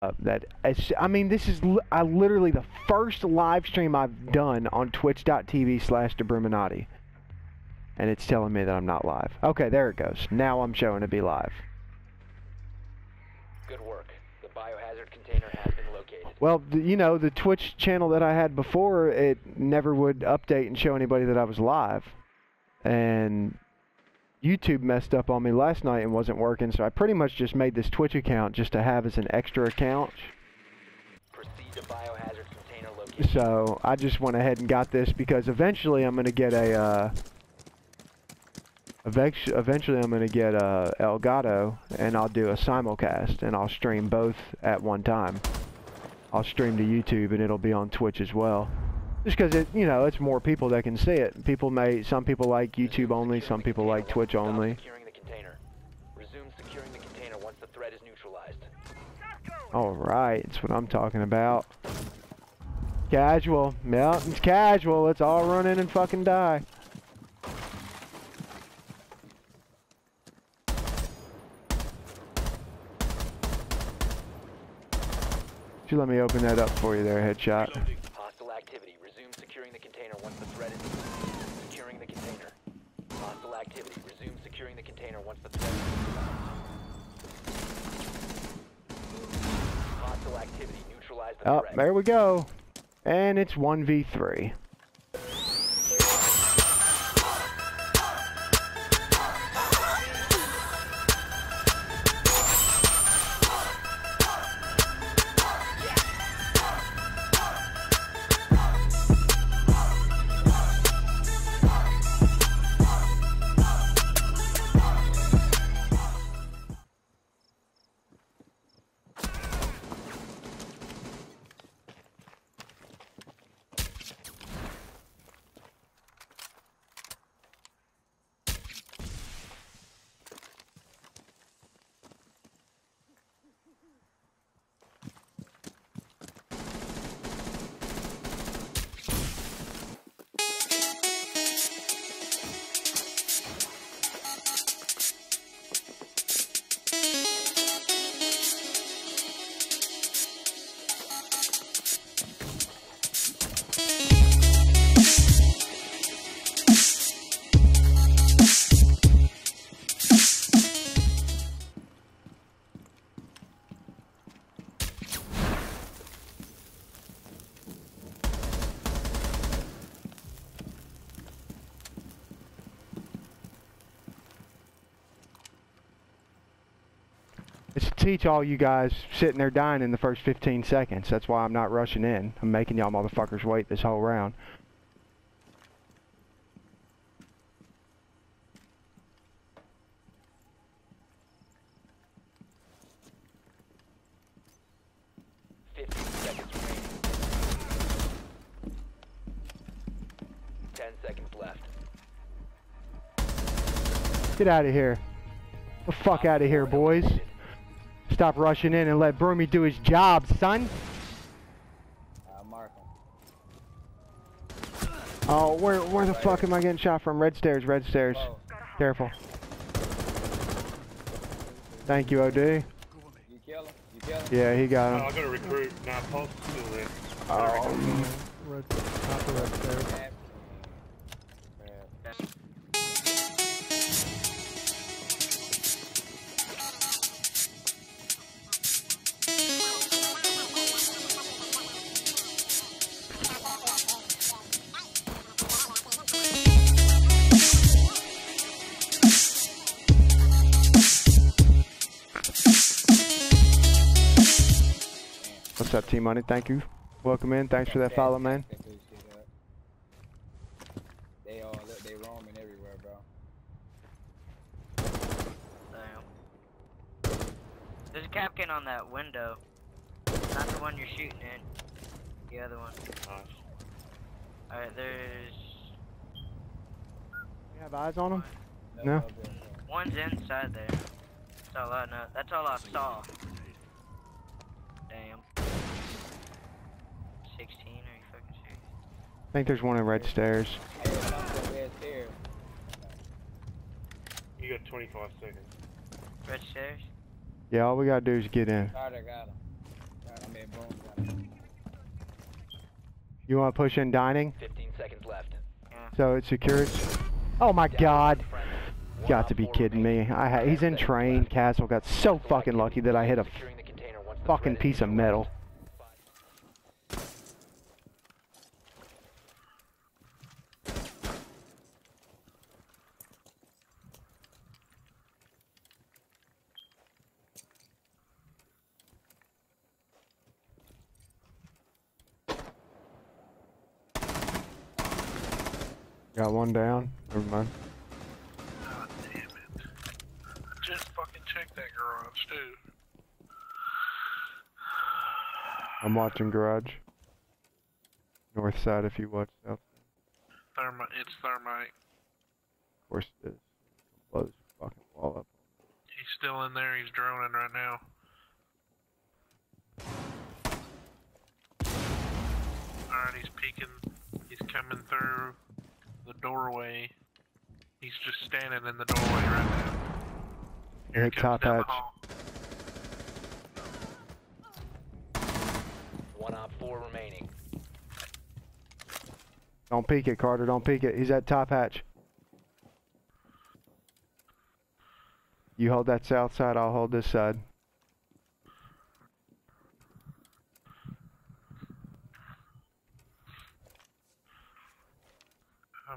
Uh, that it's, I mean, this is li- I literally the first live stream I've done on Twitch.tv slash Dabroominati, and it's telling me that I'm not live. Okay, there it goes. Now I'm showing to be live. Good work. The biohazard container has been located. Well, you know, the Twitch channel that I had before, it never would update and show anybody that I was live. And YouTube messed up on me last night and wasn't working, so I pretty much just made this Twitch account just to have as an extra account. Proceed to biohazard container location. So I just went ahead and got this because eventually I'm gonna get a. Uh, eventually I'm gonna get a Elgato and I'll do a simulcast and I'll stream both at one time. I'll stream to YouTube and it'll be on Twitch as well. Just because it, you know, it's more people that can see it. People may, some people like YouTube only, some people like Twitch only. Securing the container. Resume securing the container once the threat is neutralized. All right, that's what I'm talking about. Casual, yeah, it's casual. Let's all run in and fucking die. Would you let me open that up for you there, headshot? Resume securing the container once the threat is securing the container. Hostile activity. Resume securing the container once the threat is. Hostile activity. Neutralize the Oh, threat. there we go. And it's 1v3. Teach all you guys sitting there dying in the first 15 seconds. That's why I'm not rushing in. I'm making y'all motherfuckers wait this whole round. Fifteen seconds remaining. Ten seconds left. Get out of here. The fuck out of here, boys. Stop rushing in and let Broomy do his job, son. Uh, mark him. Oh, where where the fuck am I getting shot from? Red stairs, red stairs. Oh, Careful. Thank you, OD. you kill him? You kill him? Yeah, he got Oh, him. I got a recruit. Nah, Pulse still there. Oh, Red, top of red stairs. Up, T Money? Thank you. Welcome in. Thanks for that follow, man. That good shit up. They all look, they roaming everywhere, bro. Damn. There's a capcan on that window. Not the one you're shooting in. The other one. Nice. Alright, there's You have eyes on him? No. No. no good, no. one's inside there. That's all I know. That's all I saw. Damn. 16, are you fucking serious? I think there's one in red stairs. Hey, come to red stairs. You got 25 seconds. Red stairs? Yeah, all we gotta do is get in. Carter got him. Okay, boom. Got it. You want to push in dining? 15 seconds left. So it's secured? Oh my god. Got to be kidding me. I ha he's in train. Castle got so fucking lucky that I hit a Securing the container once the fucking piece of metal. Got one down. Never mind. God damn it. Just fucking check that garage, too. I'm watching garage. North side if you watch south. Thermite, it's thermite. Of course it is. Blow this fucking wall up. He's still in there, he's droning right now. Alright, he's peeking. He's coming through the doorway. He's just standing in the doorway right now. Here Hit he top comes hatch. One op four remaining. Don't peek it, Carter. Don't peek it. He's at top hatch. You hold that south side, I'll hold this side.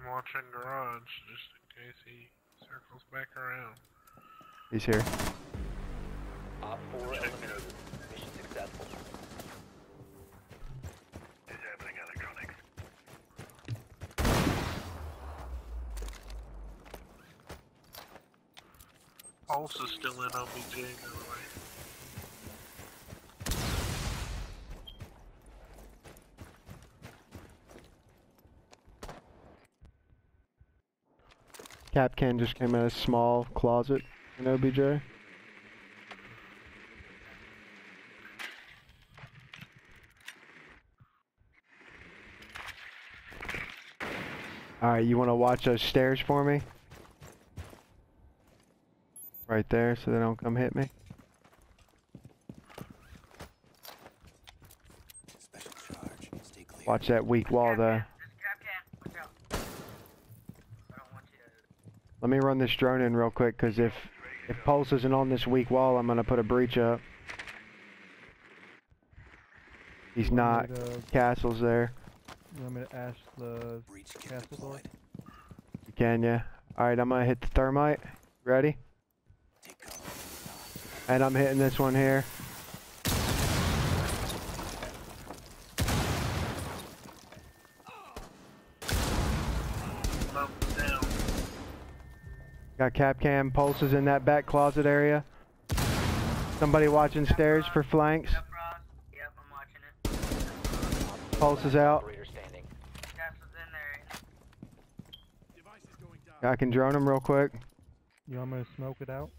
I'm watching garage just in case he circles back around. He's here. Op four eliminated. Mission successful. Pulse is still in OBJ, by the way. Cap can just came out of a small closet in OBJ. Alright, you want to watch those stairs for me? Right there, so they don't come hit me. Watch that weak wall though. This cap can. Watch out. I don't want you to. Let me run this drone in real quick, cause if if Pulse isn't on this weak wall, I'm gonna put a breach up. He's You not. to- Castle's there. You want me to ash the castle door? You can, yeah. Alright, I'm gonna hit the thermite. Ready? And I'm hitting this one here. Got cap cam. Pulse is in that back closet area. Somebody watching stairs for flanks. Yep, I'm watching it. Pulse is out. Operator standing. Castle's in there. I can drone him real quick. You want me to smoke it out?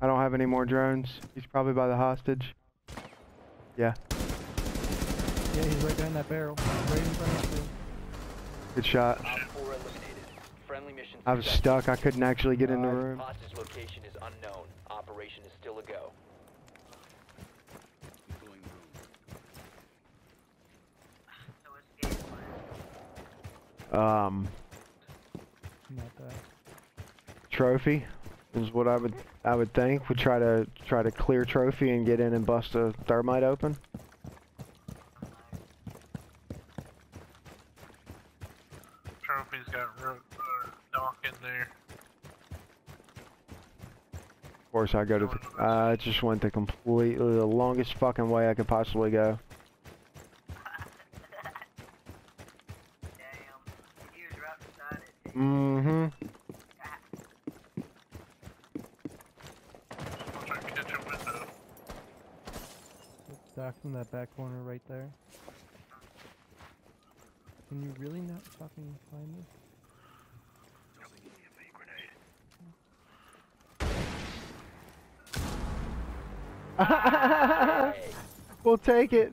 I don't have any more drones. He's probably by the hostage. Yeah, Yeah, he's right behind that barrel. Right in front of you. Good shot. Op four eliminated. Friendly mission I was stuck. I couldn't actually get in the room. Hostage location is unknown. Operation is still a go. So escape plan. Um, Not that. trophy is what I would I would think. Would try to try to clear trophy and get in and bust a thermite open. Trophy's got ro- uh, Doc in there. Of course, I go to the. I just went the completely the longest fucking way I could possibly go. Mm-hmm. In that back corner right there. Can you really not fucking find me? we'll take it.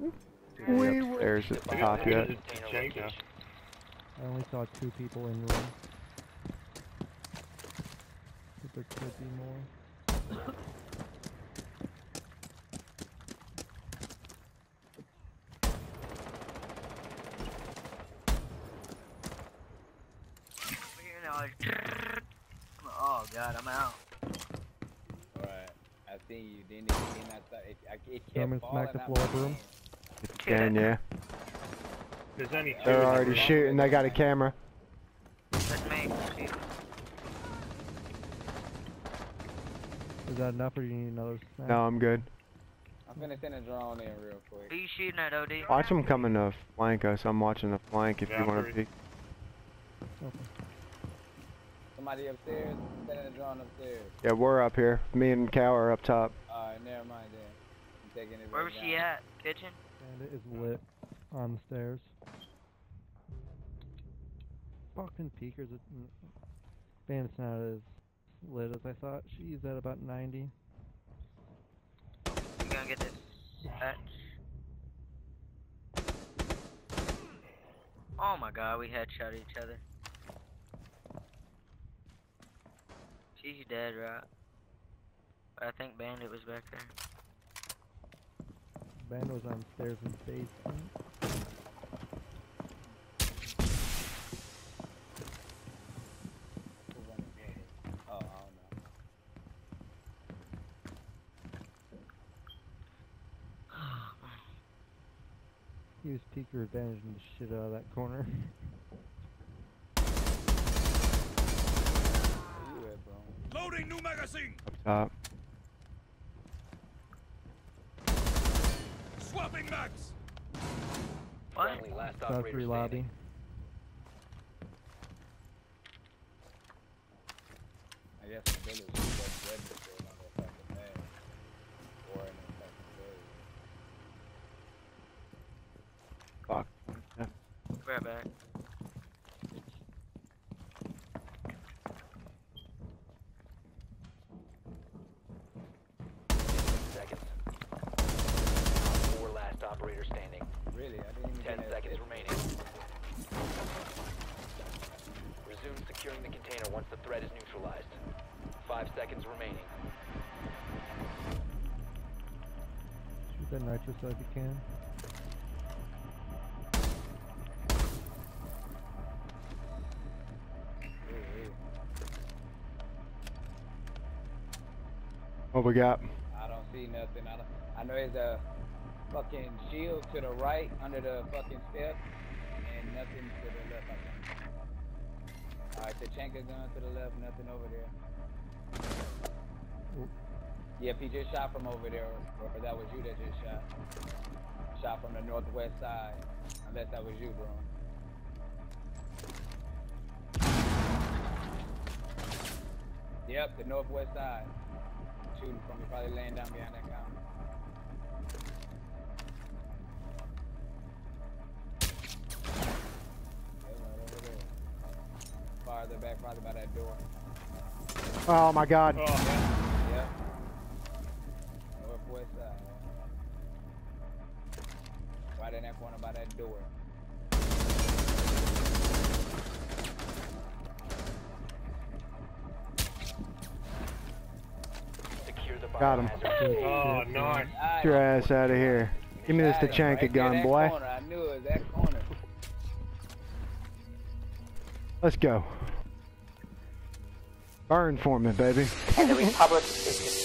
Dude, we upstairs at the top yet. I only saw two people in room. But there could be more. oh god, I'm out. Alright. I you. Then it came outside. It, it kept want me to smack the floor, my broom? hand. If can, yeah. There's only two. They're in the already shooting. They got a camera. That's me. See, Is that enough or do you need another snack? No, I'm good. I'm finna send a drone in real quick. Who you shooting at, OD? Watch them coming to flank uh, us. I'm watching the flank if you want to peek. Okay. Somebody upstairs. Sending a drone upstairs. Yeah, we're up here. Me and Cow are up top. Alright, never mind then. I'm taking it Where right was she at? Kitchen? Bandit is lit on the stairs. Fucking peekers. It, mm, Bandit's not as lit as I thought. She's at about 90. You gonna get this hatch? Oh my god, we headshot each other. She's dead, right? I think Bandit was back there. Bandit was on stairs oh, in the basement. Who's on the floor? Oh, know. Use peeker advantage and the shit out of that corner. Where you at, bro? Loading new magazine. Top. Swapping mags. What? Friendly, last South operator 3 lobby. I guess the village is just registered on the fucking bag. Or in the fucking village. Fuck. Right back. Seconds. Op Four last operator standing. Really? I didn't even Ten get that seconds fifth. remaining. Resume securing the container once the threat is neutralized. Five seconds remaining. Shoot that nitrous if you can. Ooh, ooh. What we got? I don't see nothing. I, don't, I know there's a fucking shield to the right under the fucking step, and nothing to the left. I think. All right, the Chanka gun to the left, nothing over there. Yep, he just shot from over there, or that was you that just shot. Shot from the northwest side, unless that was you, bro. Yep, the northwest side. Shooting from me, probably laying down behind that counter. Probably by that door. Oh my god. Oh, Yep. Northwest side. Right in that corner by that door. Got him. biohazard oh, nice. Get your ass out of here. Give me this Tachanka right gun, boy. Corner. I knew it was that corner. Let's go. Burn for me, baby. and the Republic is